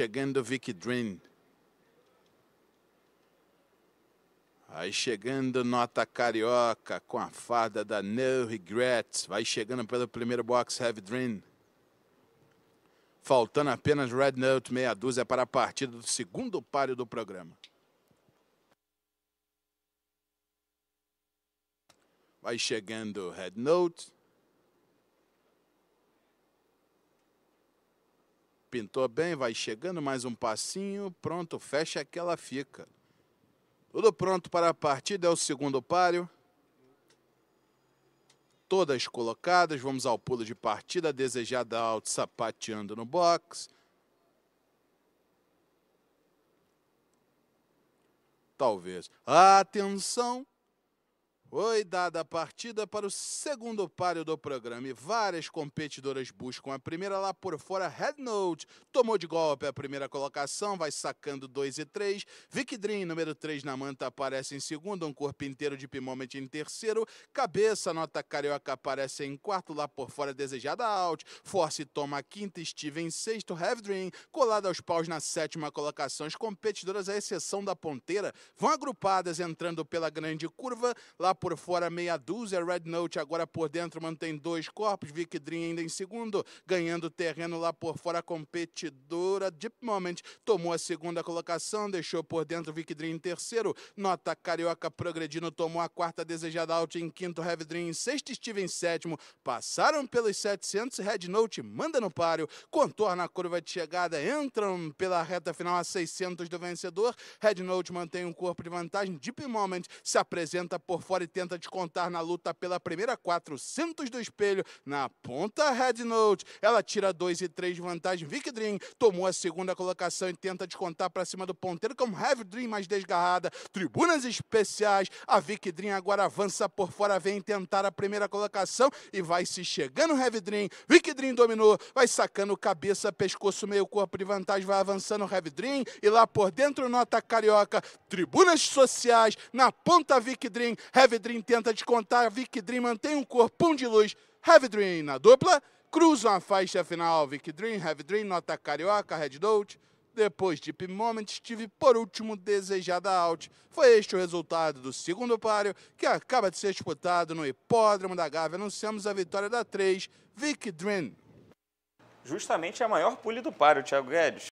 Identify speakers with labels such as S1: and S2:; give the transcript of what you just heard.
S1: chegando Vic Dream. Vai chegando Nota Carioca com a farda da No Regrets. Vai chegando pelo primeiro box Heavy Dream. Faltando apenas Red Note meia dúzia para a partida do segundo páreo do programa. Vai chegando Red Note. Pintou bem, vai chegando mais um passinho. Pronto, fecha que ela fica. Tudo pronto para a partida, é o segundo páreo. Todas colocadas, vamos ao pulo de partida, desejada alto, sapateando no box. Talvez. Atenção! Foi dada a partida para o segundo páreo do programa e várias competidoras buscam a primeira lá por fora. Head Note tomou de golpe a primeira colocação, vai sacando 2 e 3. Vic Dream, número 3 na manta, aparece em segundo, um corpo inteiro de Pimomet em terceiro. Cabeça, nota carioca, aparece em quarto, lá por fora, desejada out. Force toma a quinta, Steven em sexto. Heavy Dream, colado aos paus na sétima colocação. As competidoras, à exceção da ponteira, vão agrupadas entrando pela grande curva. Lá por fora meia dúzia, Red Note agora por dentro mantém dois corpos, Vic Dream ainda em segundo, ganhando terreno lá por fora competidora Deep Moment tomou a segunda colocação, deixou por dentro Vic Dream em terceiro, Nota Carioca progredindo, tomou a quarta desejada out em quinto, Heavy Dream em sexto, Steve em sétimo, passaram pelos 700, Red Note manda no páreo, contorna a curva de chegada, entram pela reta final a 600 do vencedor, Red Note mantém um corpo de vantagem, Deep Moment se apresenta por fora e tenta descontar na luta pela primeira 400 do espelho. Na ponta, Red Note. Ela tira 2 e 3 de vantagem. Vic Dream tomou a segunda colocação e tenta descontar para cima do ponteiro com Heavy Dream mais desgarrada. Tribunas especiais. A Vic Dream agora avança por fora, vem tentar a primeira colocação e vai se chegando Heavy Dream. Vic Dream dominou, vai sacando cabeça, pescoço, meio corpo de vantagem, vai avançando Heavy Dream e lá por dentro nota carioca. Tribunas sociais na ponta Vic Dream. Heavy Dream tenta descontar, Vic Dream mantém um corpão de luz. Heavy Dream na dupla, cruzam a faixa final. Vic Dream, Heavy Dream, nota carioca, Red Note. Depois Deep Moment, estive por último desejada out. Foi este o resultado do segundo páreo, que acaba de ser disputado no Hipódromo da Gávea. Anunciamos a vitória da 3, Vic Dream.
S2: Justamente a maior pule do páreo, Thiago Guedes.